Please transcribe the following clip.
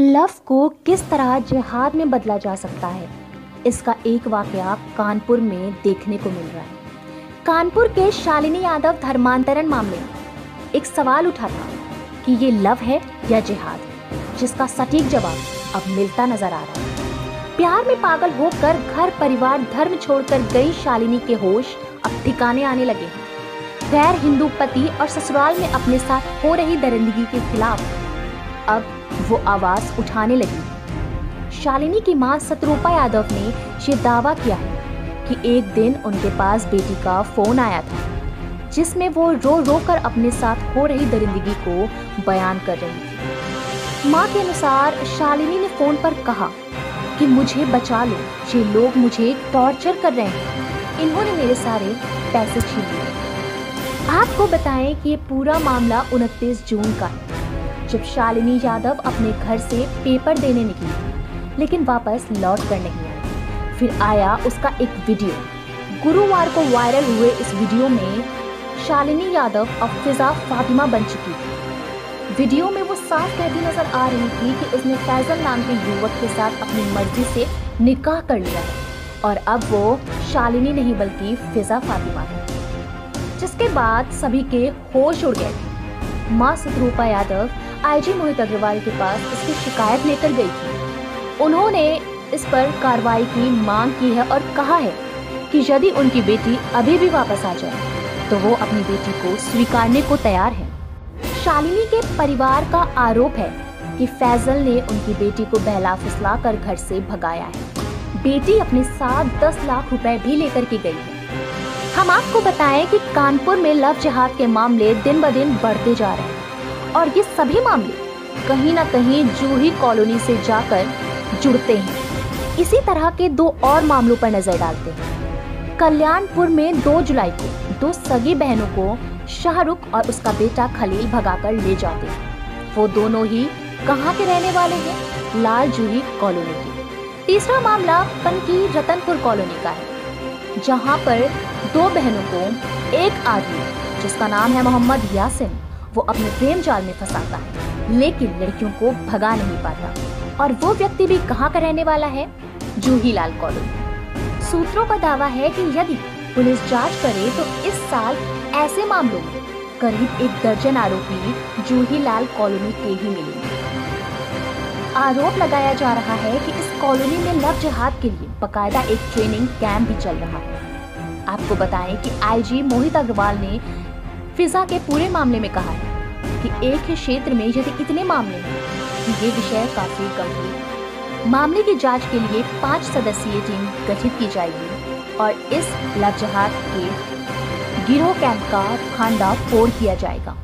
Love को किस तरह जिहाद में बदला जा सकता है? इसका एक वाकया कानपुर में देखने को मिल रहा है। कानपुर के शालिनी यादव धर्मांतरण मामले में एक सवाल उठा था कि ये लव है या जिहाद? जिसका सटीक जवाब अब मिलता नज़र आ रहा है। प्यार में पागल होकर घर परिवार धर्म छोड़कर गई शालिनी के होश अब ठिकाने आने लगे हैं। गैर हिंदू पति और ससुराल में अपने साथ हो रही दरिंदगी के खिलाफ अब वो आवाज़ उठाने लगी। शालिनी की माँ सतरूपा यादव ने ये दावा किया है कि एक दिन उनके पास बेटी का फ़ोन आया था, जिसमें वो रो रो कर अपने साथ हो रही दरिंदगी को बयान कर रही थी। माँ के अनुसार शालिनी ने फ़ोन पर कहा कि मुझे बचा लो, ये लोग मुझे टॉर्चर कर रहे हैं। इन्होंने मेरे सारे पैसे छीन लिए। आपको बताएँ कि ये पूरा मामला 29 जून का है। जब शालिनी यादव अपने घर से पेपर देने निकली, लेकिन वापस लौट कर नहीं आई। फिर आया उसका एक वीडियो। गुरुवार को वायरल हुए इस वीडियो में शालिनी यादव अब फिजा फातिमा बन चुकी। थी वीडियो में वो साफ़ कहती नज़र आ रही थी कि उसने फैजल नाम के युवक के साथ अपनी मर्ज़ी से निकाह कर लिया है और अब वो शालिनी नहीं बल्कि फिजा फातिमा है। जिसके बाद सभी के होश उड़ गए। माँ सतरूपा यादव आईजी मोहित अग्रवाल के पास इसकी शिकायत लेकर गई थी। उन्होंने इस पर कार्रवाई की मांग की है और कहा है कि यदि उनकी बेटी अभी भी वापस आ जाए तो वो अपनी बेटी को स्वीकारने को तैयार है। शालिनी के परिवार का आरोप है कि फैजल ने उनकी बेटी को बहला फुसला कर घर से भगाया है। बेटी अपने साथ दस लाख रुपए भी लेकर के गई है। हम आपको बताएँ कि कानपुर में लव जिहाद के मामले दिन ब दिन बढ़ते जा रहे हैं। और ये सभी मामले कहीं ना कहीं जूही कॉलोनी से जाकर जुड़ते हैं। इसी तरह के दो और मामलों पर नज़र डालते हैं। कल्याणपुर में 2 जुलाई को दो सगी बहनों को शाहरुख और उसका बेटा खलील भगाकर ले जाते हैं। वो दोनों ही कहाँ के रहने वाले हैं? लाल जूही कॉलोनी के। तीसरा मामला पनकी रतनपुर कॉलोनी का है, जहाँ पर दो बहनों को एक आदमी, जिसका नाम है मोहम्मद यासिन वो अपने प्रेम जाल में फंसाता है, लेकिन लड़कियों को भगा नहीं पाता। और वो व्यक्ति भी कहाँ का रहने वाला है? जूही लाल कॉलोनी। सूत्रों का दावा है कि यदि पुलिस जाँच करे तो इस साल ऐसे मामलों में करीब एक दर्जन आरोपी जूही लाल कॉलोनी के ही मिलेंगे। आरोप लगाया जा रहा है कि इस कॉलोनी में लव जिहाद के लिए बकायदा एक ट्रेनिंग कैंप भी चल रहा है। आपको बताएँ कि आईजी मोहित अग्रवाल ने फिजा के पूरे मामले में कहा है कि एक ही क्षेत्र में यदि इतने मामले हैं तो ये विषय काफ़ी गंभीर मामले की जाँच के लिए पाँच सदस्यीय टीम गठित की जाएगी और इस लव के गिरोह कैंप का खांडा फोड़ किया जाएगा।